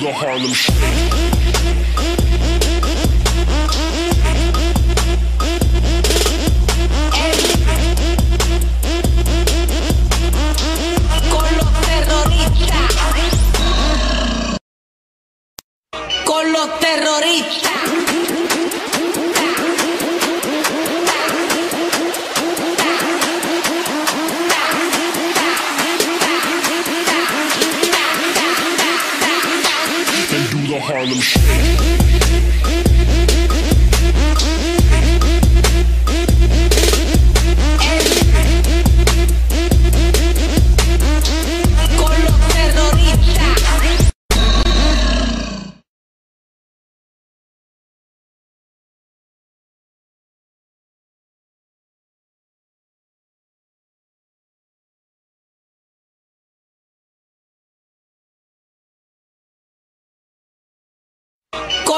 the Harlem Shake. Harlem Shake.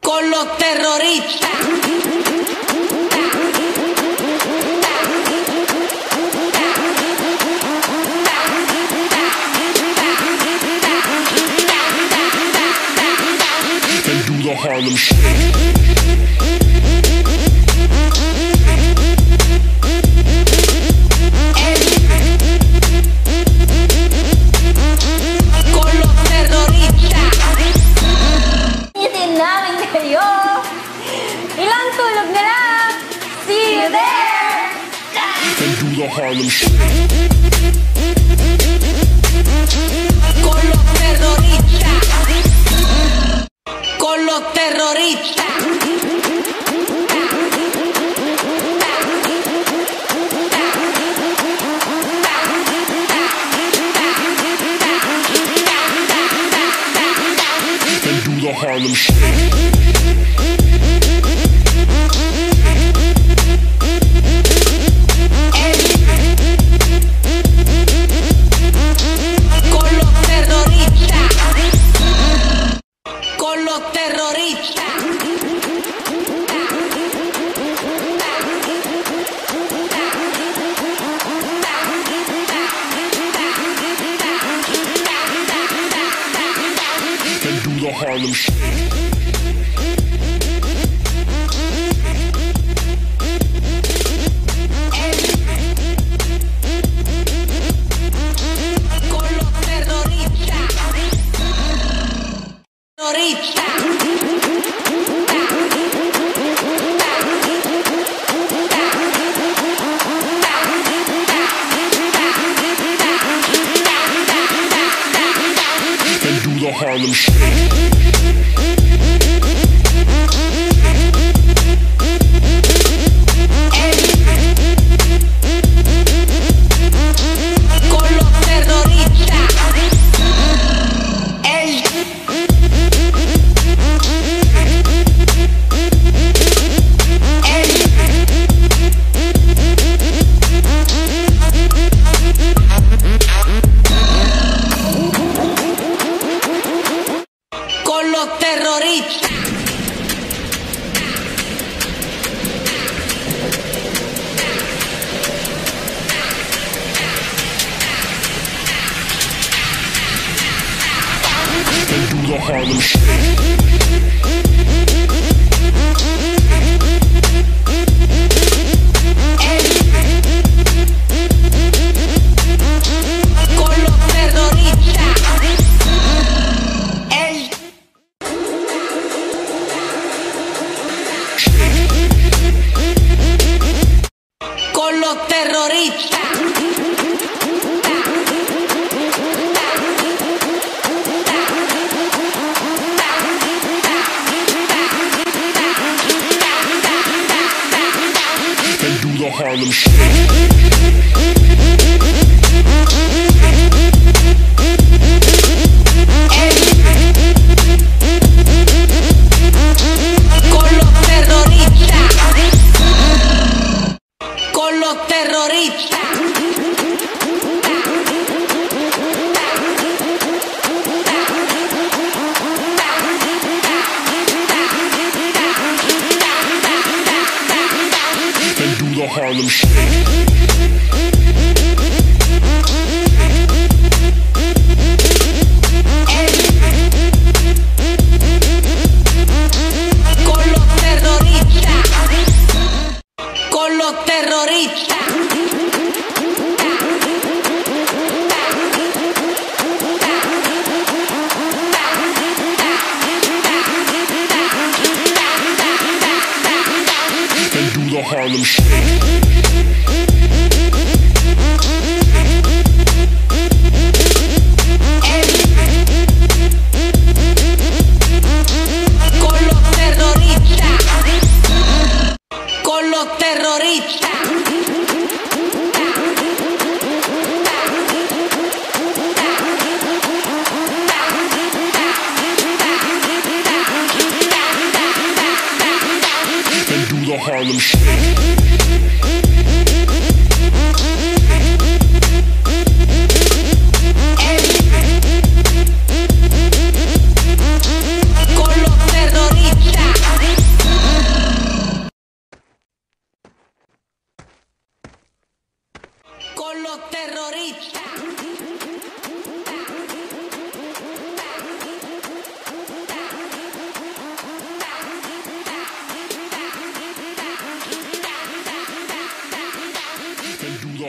Con los terroristas. Harlem Shake. all them shit. Harlem Shake. Harlem Shake. Con los terroristas.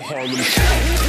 Harlem.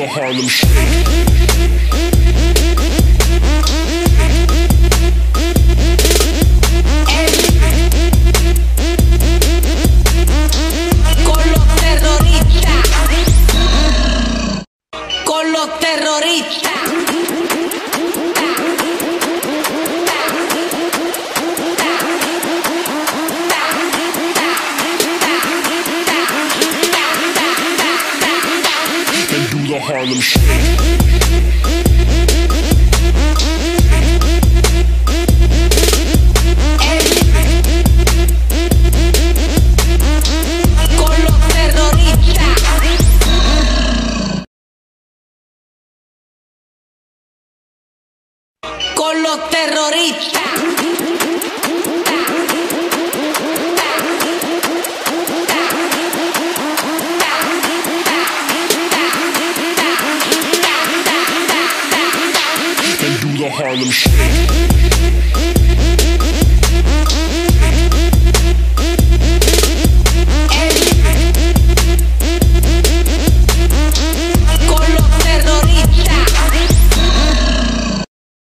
The Harlem Shake. Harlem Shake.